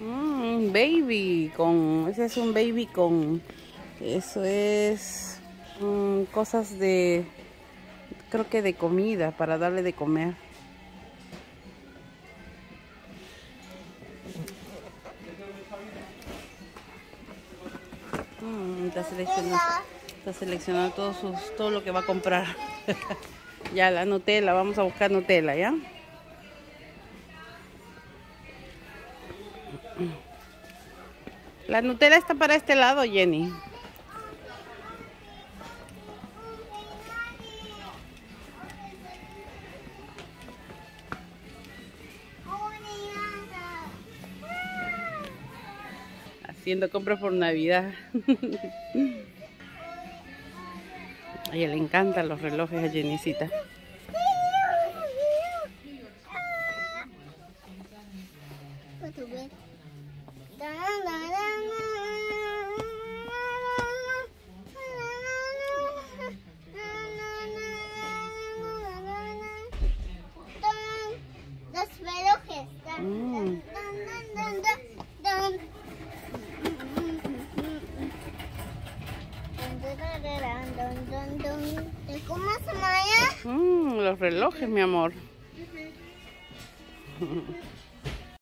un baby con, ese es un baby con, eso es mm, cosas de, creo que de comida, para darle de comer. Mm, está seleccionando, está seleccionando todo, sus, todo lo que va a comprar. ya la Nutella, vamos a buscar Nutella, ¿ya? La Nutella está para este lado, Jenny. Haciendo compras por Navidad. a ella le encantan los relojes a Jennycita. Mm. ¿Cómo se los relojes, mi amor.